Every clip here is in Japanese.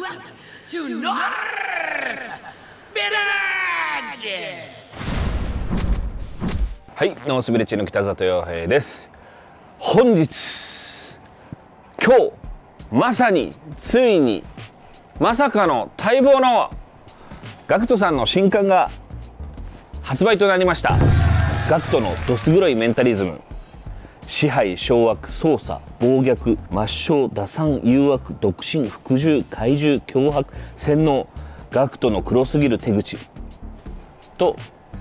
To North Village! はい、ノースビレッジの北里洋平です。本日、今日、まさに、ついに、まさかの待望の、ガクトさんの新刊が発売となりました。ガクトのどす黒いメンタリズム。支配、掌握、操作、暴虐、抹消、打算、誘惑、独身、服従、怪獣、脅迫、洗脳、ガクトの黒すぎる手口と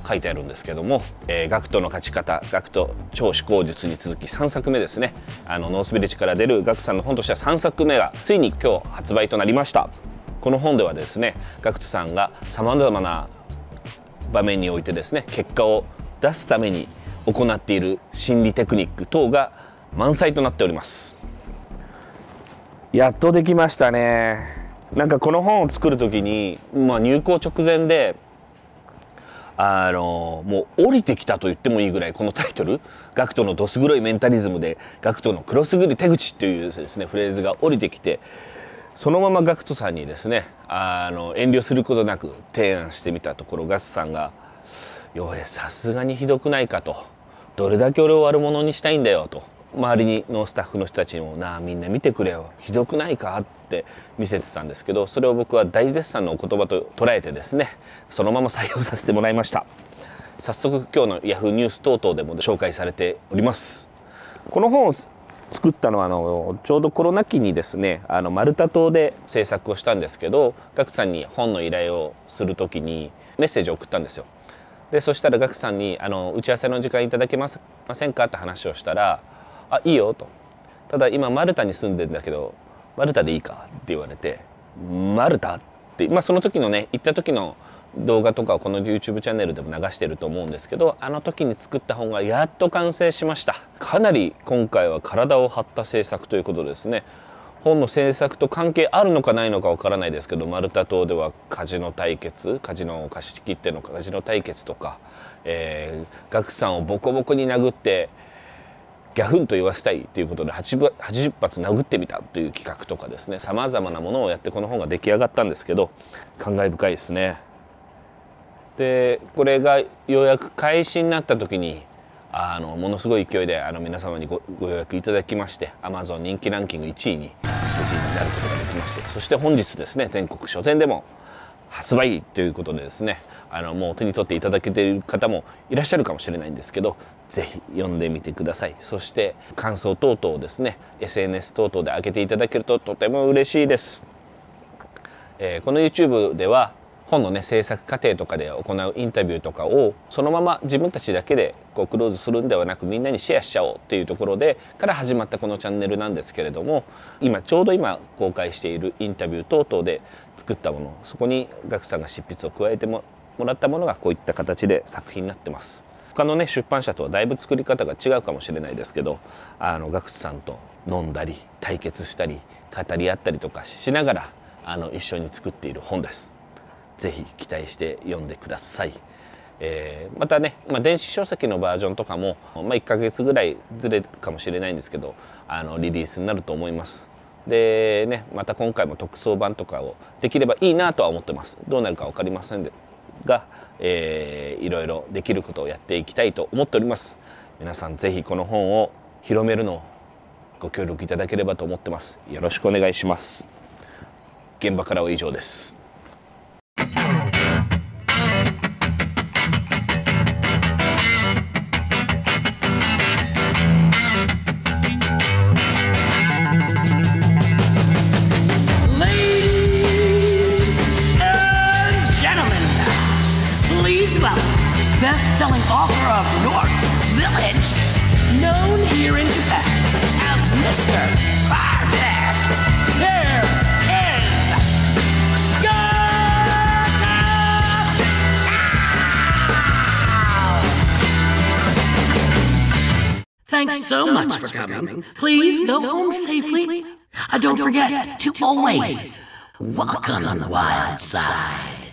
書いてあるんですけども、えー、ガクトの勝ち方ガクト超思考術に続き3作目ですね。あのノースビレッジから出るガクさんの本としては3作目がついに今日発売となりました。この本ではですねガクトさんがさまざまな場面においてですね結果を出すために行っている心理テクニック等が満載となっております。やっとできましたね。なんかこの本を作る時に、まあ、入稿直前であのもう降りてきたと言ってもいいぐらいこのタイトル「ガクトのどす黒いメンタリズム」で「ガクトの黒すぎる手口」というですねフレーズが降りてきてそのままガクトさんにですねあの遠慮することなく提案してみたところガクトさんが「よえさすがにひどくないか」と「どれだけ俺を悪者にしたいんだよ」と。周りにのスタッフの人たちにも「なあみんな見てくれよ。ひどくないか?」って見せてたんですけどそれを僕は大絶賛のお言葉と捉えてですねそのまま採用させてもらいました。早速今日の Yahoo ニュース等々でも紹介されております。この本を作ったのはあのちょうどコロナ期にですねあのマルタ島で制作をしたんですけどガクさんに本の依頼をする時にメッセージを送ったんですよでそしたらガクさんにあの「打ち合わせの時間いただけませんか?」って話をしたら「あいいよ」と「ただ今マルタに住んでんだけどマルタでいいか?」って言われて「マルタ?」ってまあその時のね行った時の動画とかをこの YouTube チャンネルでも流してると思うんですけどあの時に作った本がやっと完成しましたかなり今回は体を張った制作ということですね本の制作と関係あるのかないのかわからないですけどマルタ島ではカジノ対決カジノを貸し切ってのカジノ対決とか、えー、ガクさんをボコボコに殴ってギャフンと言わせたいということで 80, 発殴ってみたという企画とかですねさまざまなものをやってこの本が出来上がったんですけど感慨深いですね。でこれがようやく開始になった時にあのものすごい勢いであの皆様にごご予約いただきまして Amazon 人気ランキング1位に1位になることができましてそして本日ですね全国書店でも発売ということでですねあのもう手に取っていただけている方もいらっしゃるかもしれないんですけど是非読んでみてください。そして感想等々をですね SNS 等々で上げていただけるととても嬉しいです、えー、この YouTube では本のね制作過程とかで行うインタビューとかをそのまま自分たちだけでこうクローズするんではなくみんなにシェアしちゃおうっていうところでから始まったこのチャンネルなんですけれども今ちょうど今公開しているインタビュー等々で作ったものそこにガクさんが執筆を加えてもらったものがこういった形で作品になってます。他のね出版社とはだいぶ作り方が違うかもしれないですけどあのガクさんと飲んだり対決したり語り合ったりとかしながらあの一緒に作っている本です。ぜひ期待して読んでください。えー、またね、まあ、電子書籍のバージョンとかも、まあ、1ヶ月ぐらいずれるかもしれないんですけどあのリリースになると思います。でねまた今回も特装版とかをできればいいなとは思ってます。どうなるか分かりませんが、えー、いろいろできることをやっていきたいと思っております。皆さんぜひこの本を広めるのをご協力いただければと思ってます。よろしくお願いします。現場からは以上です。Best-selling author of North Village, known here in Japan as Mr. Perfect. Here is Thanks so much for coming. Please go home safely. Uh, don't forget to always walk on the wild side.